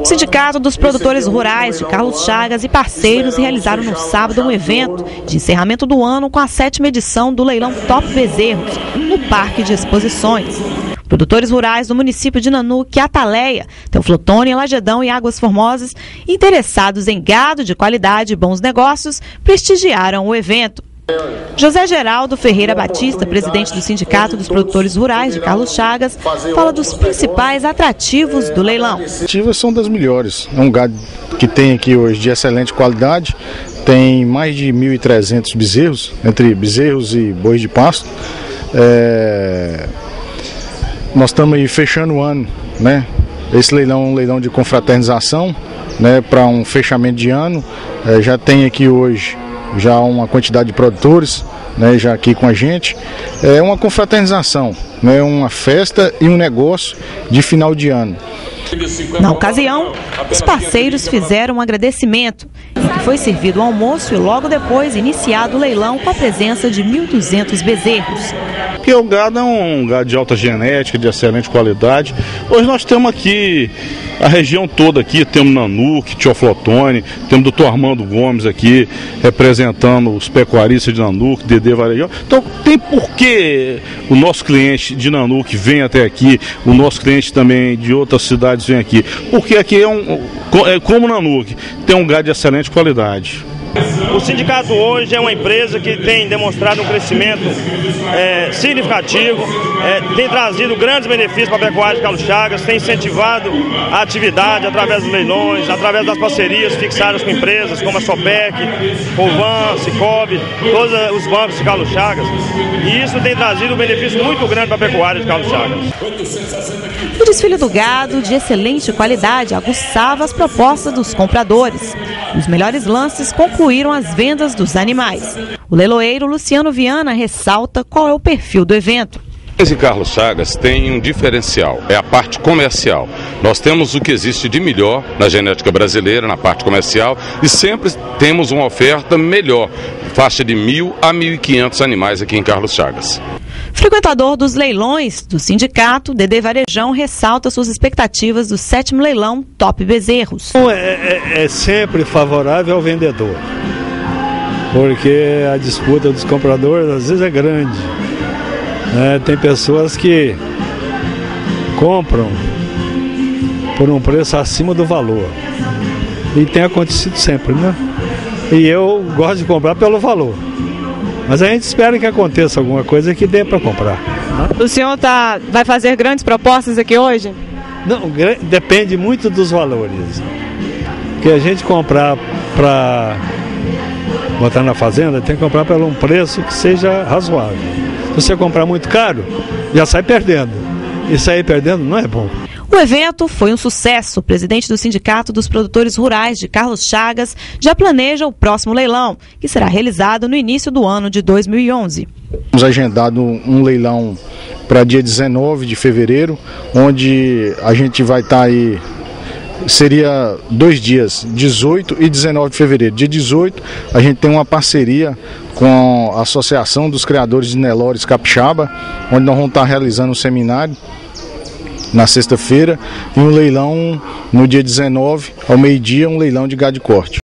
O Sindicato dos Produtores Rurais de Carlos Chagas e parceiros realizaram no sábado um evento de encerramento do ano com a sétima edição do leilão Top Bezerros, no Parque de Exposições. Produtores rurais do município de Nanuque, Ataleia, Teoflotone, Lagedão e Águas Formosas, interessados em gado de qualidade e bons negócios, prestigiaram o evento. José Geraldo Ferreira Batista, presidente do Sindicato dos Produtores Rurais de Carlos Chagas, fala dos principais atrativos do leilão. As atrativas são das melhores. É um gado que tem aqui hoje de excelente qualidade, tem mais de 1.300 bezerros, entre bezerros e bois de pasto. É... Nós estamos aí fechando o ano, né? Esse leilão é um leilão de confraternização, né? Para um fechamento de ano. É, já tem aqui hoje já uma quantidade de produtores, né? Já aqui com a gente. É uma confraternização, né? Uma festa e um negócio de final de ano. Na ocasião, os parceiros fizeram um agradecimento, em que foi servido o almoço e logo depois iniciado o leilão com a presença de 1.200 bezerros. Porque o gado é um gado de alta genética, de excelente qualidade. Hoje nós temos aqui a região toda aqui, temos Nanuque, Teoflotone, temos o doutor Armando Gomes aqui representando os pecuaristas de Nanuque, Dedê Varejão. Então tem por que o nosso cliente de Nanuque vem até aqui, o nosso cliente também de outras cidades vem aqui. Porque aqui é um, é como Nanuque, tem um gado de excelente qualidade. O sindicato hoje é uma empresa que tem demonstrado um crescimento é, significativo, é, tem trazido grandes benefícios para a pecuária de Carlos Chagas, tem incentivado a atividade através dos leilões, através das parcerias fixadas com empresas como a Sopec, Covan, Cicobi, todos os bancos de Carlos Chagas. E isso tem trazido um benefício muito grande para a pecuária de Carlos Chagas. O desfile do gado, de excelente qualidade, aguçava as propostas dos compradores. Os melhores lances concluíram as vendas dos animais. O leiloeiro Luciano Viana ressalta qual é o perfil do evento. Esse Carlos Chagas tem um diferencial, é a parte comercial. Nós temos o que existe de melhor na genética brasileira, na parte comercial, e sempre temos uma oferta melhor, faixa de mil a mil e quinhentos animais aqui em Carlos Chagas. Frequentador dos leilões do sindicato, Dede Varejão ressalta suas expectativas do sétimo leilão Top Bezerros. É, é, é sempre favorável ao vendedor, porque a disputa dos compradores às vezes é grande. Né? Tem pessoas que compram por um preço acima do valor. E tem acontecido sempre, né? E eu gosto de comprar pelo valor. Mas a gente espera que aconteça alguma coisa que dê para comprar. O senhor tá, vai fazer grandes propostas aqui hoje? Não, depende muito dos valores. Porque a gente comprar para botar na fazenda, tem que comprar pelo um preço que seja razoável. Se você comprar muito caro, já sai perdendo. E sair perdendo não é bom. O evento foi um sucesso. O presidente do Sindicato dos Produtores Rurais de Carlos Chagas já planeja o próximo leilão, que será realizado no início do ano de 2011. Temos agendado um leilão para dia 19 de fevereiro, onde a gente vai estar tá aí seria dois dias, 18 e 19 de fevereiro. Dia 18, a gente tem uma parceria com a Associação dos Criadores de Nelores Capixaba, onde nós vamos estar realizando um seminário na sexta-feira e um leilão no dia 19, ao meio-dia, um leilão de gado de corte.